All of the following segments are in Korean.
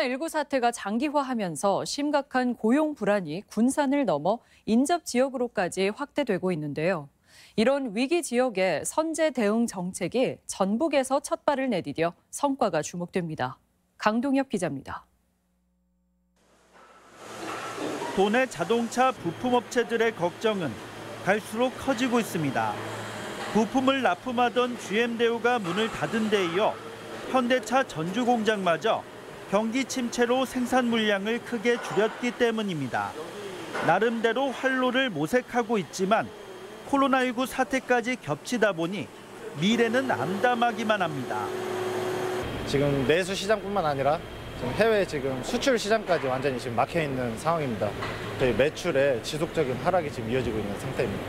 코로나19 사태가 장기화하면서 심각한 고용 불안이 군산을 넘어 인접 지역으로까지 확대되고 있는데요. 이런 위기 지역의 선제 대응 정책이 전북에서 첫 발을 내디뎌 성과가 주목됩니다. 강동엽 기자입니다. 도내 자동차 부품업체들의 걱정은 갈수록 커지고 있습니다. 부품을 납품하던 GM대우가 문을 닫은 데 이어 현대차 전주 공장마저 경기 침체로 생산 물량을 크게 줄였기 때문입니다. 나름대로 활로를 모색하고 있지만 코로나19 사태까지 겹치다 보니 미래는 암담하기만 합니다. 지금 내수 시장뿐만 아니라 지금 해외 지금 수출 시장까지 완전히 지금 막혀 있는 상황입니다. 저희 매출에 지속적인 하락이 지금 이어지고 있는 상태입니다.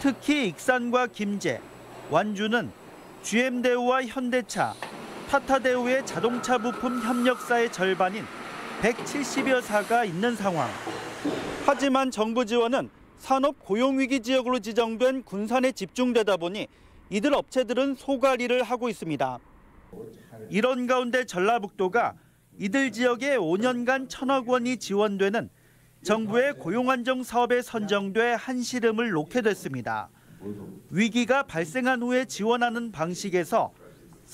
특히 익산과 김제, 완주는 GM대우와 현대차, 타타 대우의 자동차 부품 협력사의 절반인 170여 사가 있는 상황. 하지만 정부 지원은 산업 고용 위기 지역으로 지정된 군산에 집중되다 보니 이들 업체들은 소가리를 하고 있습니다. 이런 가운데 전라북도가 이들 지역에 5년간 천억 원이 지원되는 정부의 고용안정 사업에 선정돼 한시름을 놓게 됐습니다. 위기가 발생한 후에 지원하는 방식에서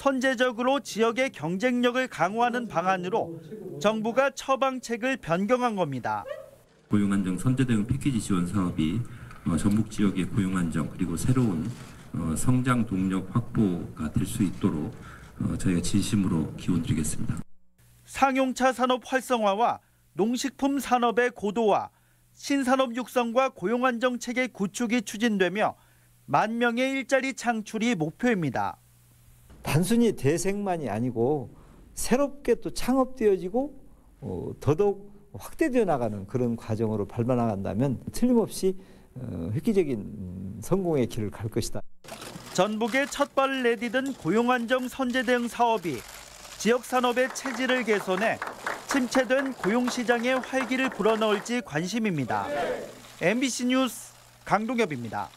선제적으로 지역의 경쟁력을 강화하는 방안으로 정부가 처방책을 변경한 겁니다. 고용안정 선제대응 패키지 지원 사업이 어, 전북 지역의 고용안정 그리고 새로운 어, 성장 동력 확보가 될 수 있도록 어, 저희가 진심으로 기원드리겠습니다. 상용차 산업 활성화와 농식품 산업의 고도화, 신산업 육성과 고용안정 체계 구축이 추진되며 만 명의 일자리 창출이 목표입니다. 단순히 대생만이 아니고 새롭게 또 창업되어지고 어, 더더욱 확대되어 나가는 그런 과정으로 밟아 나간다면 틀림없이 어, 획기적인 성공의 길을 갈 것이다. 전북의 첫 발을 내디딘 고용안정 선제 대응 사업이 지역 산업의 체질을 개선해 침체된 고용시장에 활기를 불어넣을지 관심입니다. MBC 뉴스 강동엽입니다.